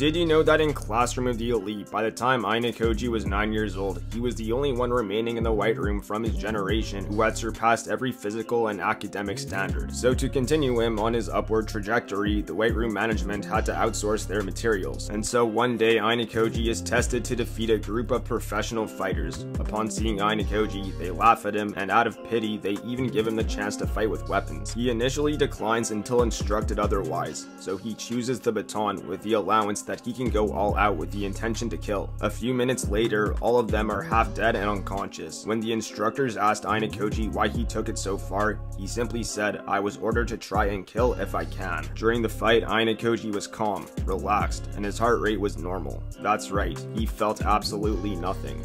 Did you know that in Classroom of the Elite, by the time Ayanokoji was 9 years old, he was the only one remaining in the White Room from his generation who had surpassed every physical and academic standard. So to continue him on his upward trajectory, the White Room management had to outsource their materials. And so one day Ayanokoji is tested to defeat a group of professional fighters. Upon seeing Ayanokoji, they laugh at him and out of pity, they even give him the chance to fight with weapons. He initially declines until instructed otherwise, so he chooses the baton with the allowance that he can go all out with the intention to kill. A few minutes later, all of them are half dead and unconscious. When the instructors asked Ayanokoji why he took it so far, he simply said, I was ordered to try and kill if I can. During the fight, Ayanokoji was calm, relaxed, and his heart rate was normal. That's right, he felt absolutely nothing.